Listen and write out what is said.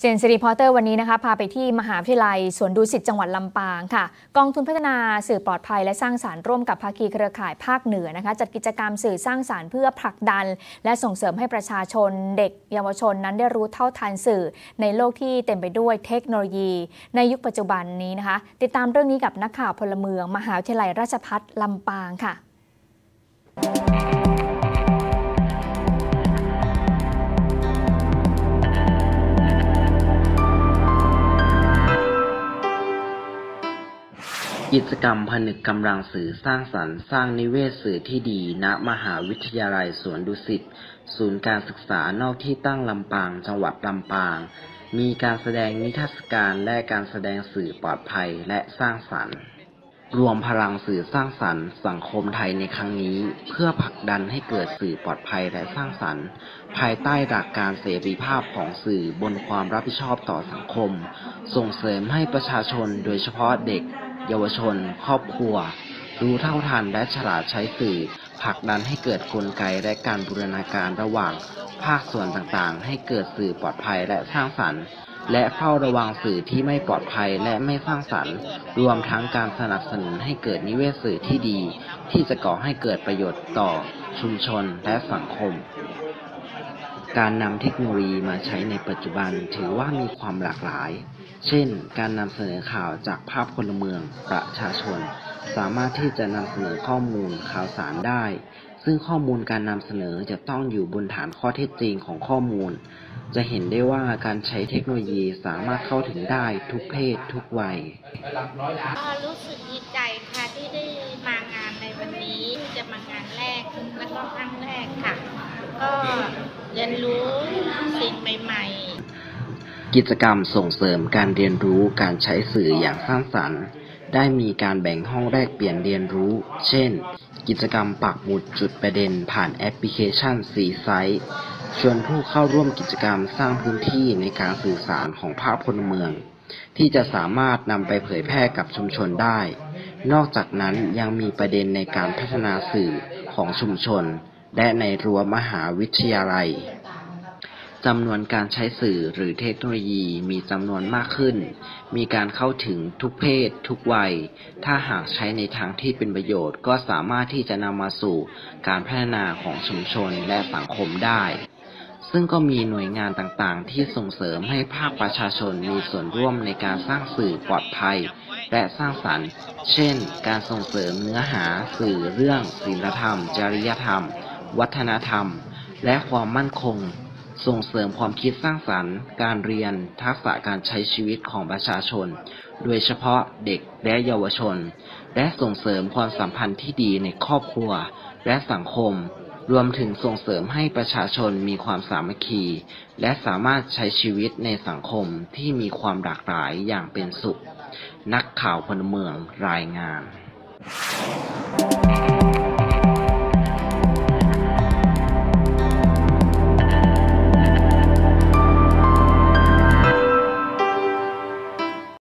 เจนซีรีพอเตอร์วันนี้นะคะพาไปที่มหาวิทยาลัยสวนดุสิตจังหวัดลำปางค่ะ กองทุนพัฒนาสื่อปลอดภัยและสร้างสารรค์ร่วมกับภาคีเครือข่ายภาคเหนือนะคะจัดกิจกรรมสื่อสร้างสารรค์เพื่อผลักดัน และส่งเสริมให้ประชาชนเด็กเยาวชนนั้นได้รู้เท่าทันสื่อ ในโลกที่เต็มไปด้วยเทคโนโลยี ในยุคปัจจุบันนี้นะคะ ติดตามเรื่องนี้กับนักข่าวพลเมือง มหาวิทยาลัยราชภัฏลำปางค่ะ กิจกรรมผนึกกำลังสื่อสร้างสรรค์สร้างนิเวศสื่อที่ดี ณ มหาวิทยาลัยสวนดุสิต ศูนย์การศึกษานอกที่ตั้งลำปาง จังหวัดลำปาง มีการแสดงนิทรรศการและการแสดงสื่อปลอดภัยและสร้างสรรค์ รวมพลังสื่อสร้างสรรค์ สังคมไทยในครั้งนี้ เพื่อผลักดันให้เกิดสื่อปลอดภัยและสร้างสรรค์ ภายใต้หลักการเสรีภาพของสื่อบนความรับผิดชอบต่อสังคม ส่งเสริมให้ประชาชนโดยเฉพาะเด็ก เยาวชน ครอบครัว รู้เท่าทันและฉลาดใช้สื่อผลักดันให้เกิดกลไกและการบูรณาการระหว่าง ภาคส่วนต่างๆ ให้เกิดสื่อปลอดภัยและสร้างสรรค์ และเฝ้าระวังสื่อที่ไม่ปลอดภัยและไม่สร้างสรรค์ รวมทั้งการสนับสนุนให้เกิดนิเวศสื่อที่ดี ที่จะก่อให้เกิดประโยชน์ต่อชุมชนและสังคม การนำเทคโนโลยีมาใช้ในปัจจุบันถือว่ามีความหลากหลาย เช่น การนำเสนอข่าวจากภาพพลเมือง ประชาชน สามารถที่จะนำเสนอข้อมูลข่าวสารได้ ซึ่งข้อมูลการนำเสนอจะต้องอยู่บนฐานข้อเท็จจริงของข้อมูล จะเห็นได้ว่าการใช้เทคโนโลยีสามารถเข้าถึงได้ทุกเพศทุกวัย ก็รู้สึกดีใจ นรู้สิ่งใหม่ๆ กิจกรรมส่งเสริมการเรียนรู้การใช้สื่ออย่างสร้างสรรค์ ได้มีการแบ่งห้องแรกเปลี่ยนเรียนรู้ เช่น กิจกรรมปักหมุดจุดประเด็นผ่านแอปพลิเคชันสีไซต์ชวนผู้เข้าร่วมกิจกรรมสร้างพื้นที่ในการสื่อสารของภาคพลเมือง ที่จะสามารถนำไปเผยแพร่กับชุมชนได้ นอกจากนั้นยังมีประเด็นในการพัฒนาสื่อของชุมชน และในรั้วมหาวิทยาลัย จำนวนการใช้สื่อหรือเทคโนโลยีมีจำนวนมากขึ้น มีการเข้าถึงทุกเพศ ทุกวัย ถ้าหากใช้ในทางที่เป็นประโยชน์ก็สามารถที่จะนำมาสู่การพัฒนาของชุมชนและสังคมได้ ซึ่งก็มีหน่วยงานต่างๆ ที่ส่งเสริมให้ภาคประชาชนมีส่วนร่วมในการสร้างสื่อปลอดภัย และสร้างสรรค์ เช่น การส่งเสริมเนื้อหาสื่อเรื่องศีลธรรม จริยธรรม วัฒนธรรม และความมั่นคง ส่งเสริมความคิดสร้างสรรค์ การเรียน ทักษะการใช้ชีวิตของประชาชน โดยเฉพาะเด็กและเยาวชน และส่งเสริมความสัมพันธ์ที่ดีในครอบครัว และสังคม รวมถึงส่งเสริมให้ประชาชนมีความสามัคคี และสามารถใช้ชีวิตในสังคมที่มีความหลากหลายอย่างเป็นสุข นักข่าวพลเมืองรายงาน